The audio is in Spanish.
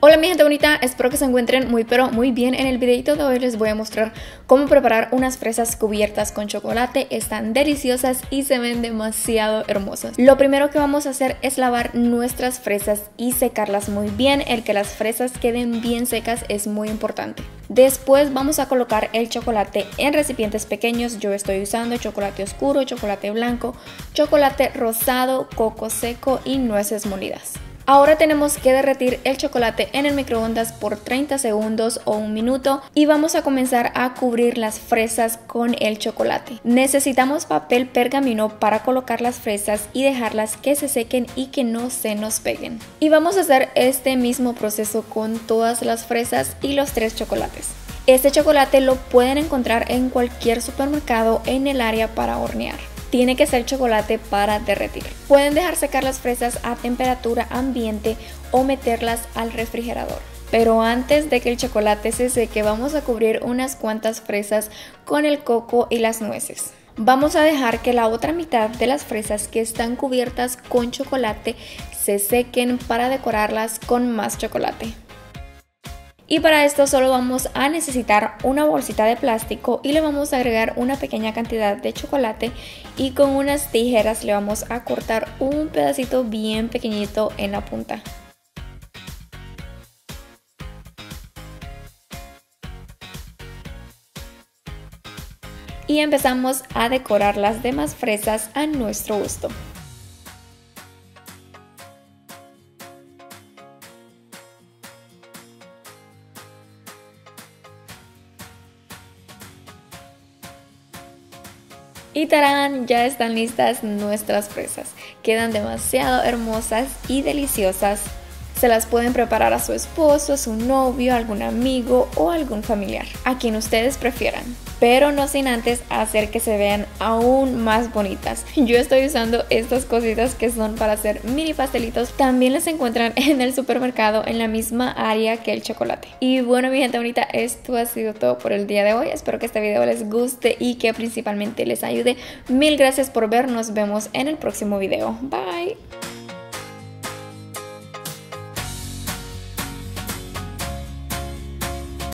Hola mi gente bonita, espero que se encuentren muy pero muy bien. En el videito de hoy les voy a mostrar cómo preparar unas fresas cubiertas con chocolate. Están deliciosas y se ven demasiado hermosas. Lo primero que vamos a hacer es lavar nuestras fresas y secarlas muy bien. El que las fresas queden bien secas es muy importante. Después vamos a colocar el chocolate en recipientes pequeños. Yo estoy usando chocolate oscuro, chocolate blanco, chocolate rosado, coco seco y nueces molidas. Ahora tenemos que derretir el chocolate en el microondas por 30 segundos o un minuto y vamos a comenzar a cubrir las fresas con el chocolate. Necesitamos papel pergamino para colocar las fresas y dejarlas que se sequen y que no se nos peguen. Y vamos a hacer este mismo proceso con todas las fresas y los tres chocolates. Este chocolate lo pueden encontrar en cualquier supermercado en el área para hornear tiene que ser chocolate para derretir. Pueden dejar secar las fresas a temperatura ambiente o meterlas al refrigerador. Pero antes de que el chocolate se seque vamos a cubrir unas cuantas fresas con el coco y las nueces. Vamos a dejar que la otra mitad de las fresas que están cubiertas con chocolate se sequen para decorarlas con más chocolate. Y para esto solo vamos a necesitar una bolsita de plástico y le vamos a agregar una pequeña cantidad de chocolate y con unas tijeras le vamos a cortar un pedacito bien pequeñito en la punta. Y empezamos a decorar las demás fresas a nuestro gusto. Y tarán, ya están listas nuestras fresas. Quedan demasiado hermosas y deliciosas. Se las pueden preparar a su esposo, a su novio, a algún amigo o algún familiar, a quien ustedes prefieran pero no sin antes hacer que se vean aún más bonitas. Yo estoy usando estas cositas que son para hacer mini pastelitos. También las encuentran en el supermercado en la misma área que el chocolate. Y bueno mi gente bonita, esto ha sido todo por el día de hoy. Espero que este video les guste y que principalmente les ayude. Mil gracias por ver, nos vemos en el próximo video. Bye.